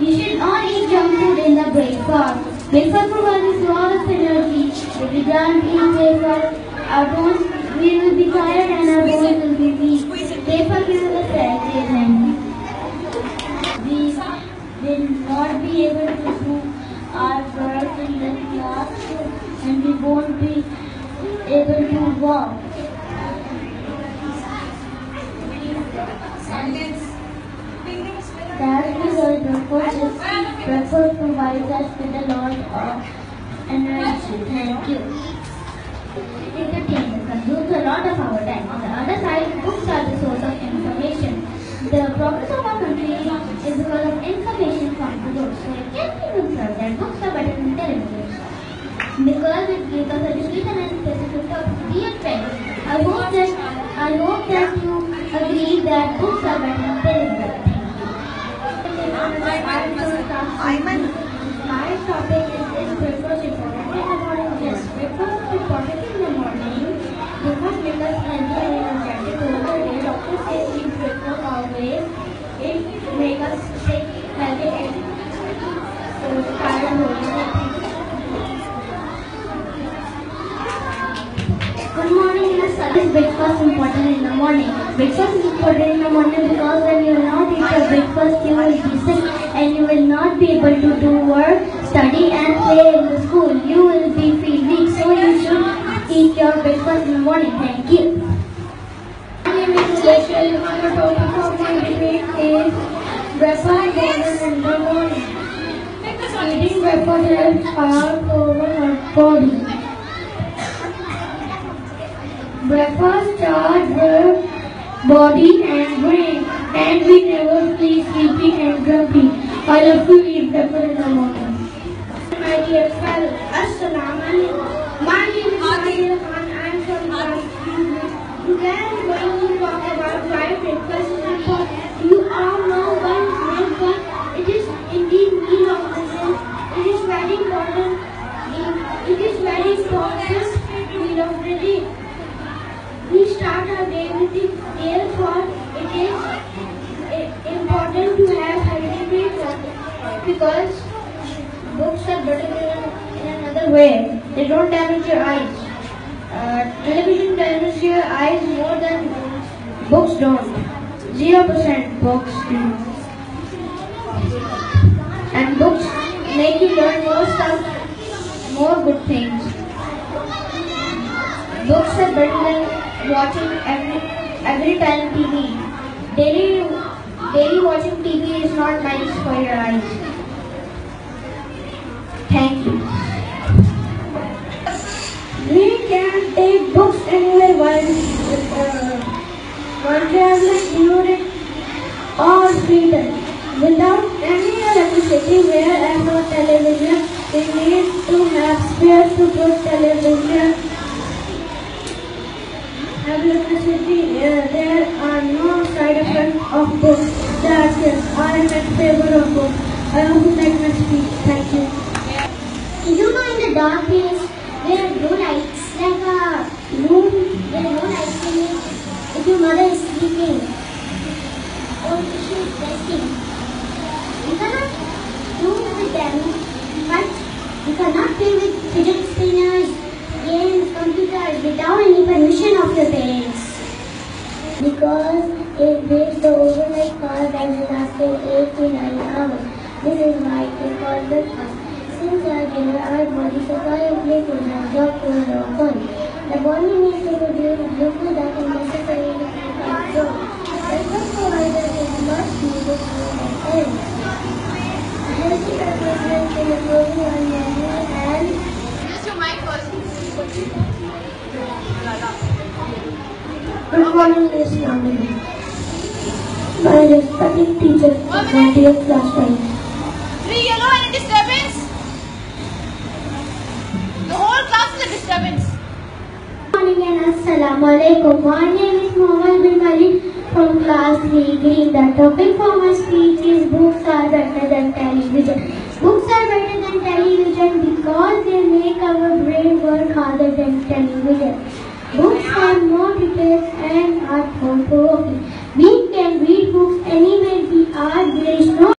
You should not eat junk food in the breakfast. Breakfast provides lot of energy. If we don't eat breakfast, our bones we will be tired and our bones will be weak. Breakfast gives us energy. We will not be able to do our work in the class and we won't be able to walk. Is breakfast provides us with a lot of energy. Thank you. Entertainment consumes a lot of our time. On the other side, books are the source of information. The progress of our country is because of information from the books. So it can be observed that books are better than television. Because it gives us education and specific topics. Dear friends, I hope that I hope that you agree that books are better Thank. My topic is is breakfast important in the morning? Yes, breakfast is important in the morning because make us healthy and energetic throughout the day. Doctor says eat breakfast always. It make us stay healthy and uh, tired. Good morning, Miss. Is breakfast important in the morning? Breakfast is important in the morning because when you will not eat your breakfast, you will be sick and you will not be able to do work, study and play in the school. You will be feel weak, so you should eat your breakfast in the morning. Thank you. My name is Rachel. The topic of my debate is breakfast in the morning. Eating breakfast helps our body. Breakfast charge the body and brain and we never feel sleepy and grumpy. I love to eat breakfast in the morning. My dear fellow, Assalamu alaikum. My name is Adil Khan. I am from Kashmir. Today I am going to talk about why breakfast is important. You all know why breakfast it is indeed meal of the day. It is very important. It is very important meal of the day. We start our day with it. Therefore, it is important to have healthy breakfast because books are better in, in another way. They don't damage your eyes. Uh, television damages your eyes more than books don't. Zero percent books do. And books make you learn more stuff, more good things. Books are better than watching every every time TV. Daily daily watching TV is not nice for your eyes. Thank you. We can take books anywhere of books. That's. I am in favor of. I also like my speech. Thank you. You know in the dark place, there are no lights, like a room where no lights in it. If your mother is sleeping or if she is resting, you cannot do with them, but you cannot play with fidget spinners, games, computers without any permission of your parents. Because it breaks the overnight fast and lasting 8 to 9 hours. This is why they call breakfast. Since our dinner, our body supply of liquid has dropped to low point. The body needs to produce glucose that is necessary to keep our growth. Breakfast provides us with much needed food and energy. A healthy helps in improving our memory and Use your mic first. Good morning, Miss Nandini. My respected teacher, my dear class friends. Three yellow and a disturbance. The whole class is a disturbance. Morning and Assalamu alaikum. My name is Mohammed bin Khalid from class 3 Green. The topic for my speech is books are better than television. Books are better than television because they make our brain work harder than television. Books are more details and are thought-provoking. We can read books anywhere we are. There is no